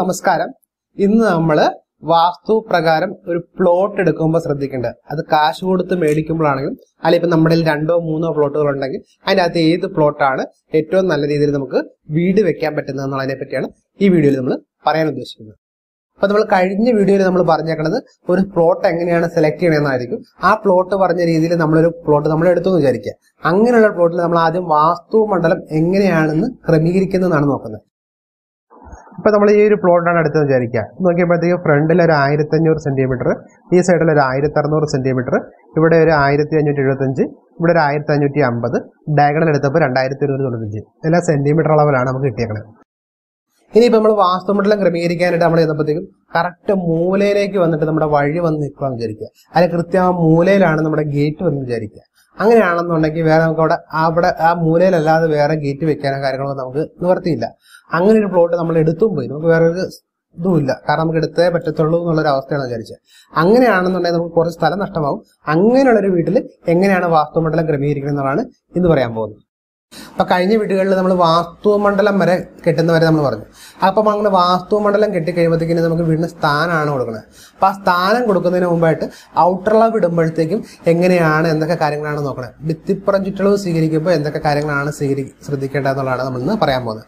നമസ്കാരം. ഇന്ന് നമ്മൾ വാസ്തു പ്രകാരം ഒരു പ്ലോട്ട് എടുക്കുമ്പോൾ ശ്രദ്ധിക്കേണ്ടത്. അത് കാശ് കൊടുത്ത് മേടിക്കുമ്പോഴാണെങ്കിലും അല്ലെങ്കിൽ ഇപ്പം നമ്മുടെ രണ്ടോ മൂന്നോ പ്ലോട്ടുകൾ ഉണ്ടെങ്കിൽ അതിന്റെ അകത്ത് ഏത് പ്ലോട്ടാണ് ഏറ്റവും നല്ല രീതിയിൽ നമുക്ക് വീട് വെക്കാൻ പറ്റുന്നത് എന്നുള്ളതിനെ പറ്റിയാണ് ഈ വീഡിയോയിൽ നമ്മൾ പറയാൻ ഉദ്ദേശിക്കുന്നത്. അപ്പൊ നമ്മൾ കഴിഞ്ഞ വീഡിയോയിൽ നമ്മൾ പറഞ്ഞേക്കണത് ഒരു പ്ലോട്ട് എങ്ങനെയാണ് സെലക്ട് ചെയ്യണമെന്നായിരിക്കും ആ പ്ലോട്ട് പറഞ്ഞ രീതിയിൽ നമ്മളൊരു പ്ലോട്ട് നമ്മൾ എടുത്തു വിചാരിക്കുക. അങ്ങനെയുള്ള പ്ലോട്ടിൽ നമ്മൾ ആദ്യം വാസ്തു മണ്ഡലം എങ്ങനെയാണെന്ന് ക്രമീകരിക്കുന്നതാണ് നോക്കുന്നത്. ഇപ്പൊ നമ്മൾ ഈ ഒരു പ്ലോട്ടാണ് അടുത്ത് വിചാരിക്കുക. നോക്കിയപ്പോഴത്തേക്ക് ഫ്രണ്ടിൽ ഒരു ആയിരത്തി അഞ്ഞൂറ് സെന്റിമീറ്റർ ഈ സൈഡിൽ ഒരു ആയിരത്തി അറുന്നൂറ് സെന്റിമീറ്റർ ഇവിടെ ഒരു ആയിരത്തി അഞ്ഞൂറ്റി എഴുപത്തഞ്ച് ഇവിടെ ഒരു ആയിരത്തി അഞ്ഞൂറ്റി അമ്പത് ഡയഗണൽ എടുത്തപ്പോൾ രണ്ടായിരത്തി ഇരുന്നൂറ്റി തൊണ്ണൂറ്റഞ്ച് എല്ലാം സെന്റിമീറ്റർ അളവിലാണ് നമുക്ക് കിട്ടിയേക്കുന്നത് ഇനിയിപ്പോൾ നമ്മൾ വാസ്തുമണ്ഡലം ക്രമീകരിക്കാനായിട്ട് നമ്മൾ ചെയ്തപ്പോഴത്തേക്കും കറക്റ്റ് മൂലയിലേക്ക് വന്നിട്ട് നമ്മുടെ വഴി വന്ന് നിൽക്കുക വിചാരിക്കുക. അതിൽ കൃത്യം മൂലയിലാണ് നമ്മുടെ ഗേറ്റ് വന്ന് വിചാരിക്കുക. അങ്ങനെയാണെന്നുണ്ടെങ്കിൽ വേറെ നമുക്ക് അവിടെ അവിടെ ആ മൂലയിലല്ലാതെ വേറെ ഗേറ്റ് വെക്കാനോ കാര്യങ്ങളോ നമുക്ക് നിവർത്തിയില്ല അങ്ങനെ ഒരു പ്ലോട്ട് നമ്മൾ എടുത്തും പോയി. നമുക്ക് വേറെ ഒരു ഇതുമില്ല. കാരണം നമുക്ക് എടുത്തേ പറ്റത്തുള്ളൂ എന്നുള്ളൊരു അവസ്ഥയാണ് വിചാരിച്ചത്. അങ്ങനെയാണെന്നുണ്ടെങ്കിൽ നമുക്ക് കുറച്ച് സ്ഥലം നഷ്ടമാവും. അങ്ങനെയുള്ളൊരു വീട്ടിൽ എങ്ങനെയാണ് വാസ്തുമണ്ഡലം ക്രമീകരിക്കുന്നത് എന്നുള്ളതാണ് ഇന്ന് പറയാൻ പോകുന്നത്. അപ്പൊ കഴിഞ്ഞ വീടുകളിൽ നമ്മൾ വാസ്തുമണ്ഡലം വരെ കെട്ടുന്നവരെ നമ്മൾ പറഞ്ഞു. അപ്പം അങ്ങനെ വാസ്തുമണ്ഡലം കെട്ടിക്കഴിയുമ്പോഴത്തേക്കിനും നമുക്ക് വീടിന് സ്ഥാനമാണ് കൊടുക്കുന്നത് അപ്പോൾ ആ സ്ഥാനം കൊടുക്കുന്നതിന് മുമ്പായിട്ട് ഔട്ടർളവ് ഇടുമ്പോഴത്തേക്കും എങ്ങനെയാണ് എന്തൊക്കെ കാര്യങ്ങളാണ് നോക്കണത് ഭിത്തിപ്പുറം ചുറ്റളവ് സ്വീകരിക്കുമ്പോൾ എന്തൊക്കെ കാര്യങ്ങളാണ് സ്വീകരി ശ്രദ്ധിക്കേണ്ടത് എന്നുള്ളതാണ് നമ്മൾ ഇന്ന് പറയാൻ പോകുന്നത്.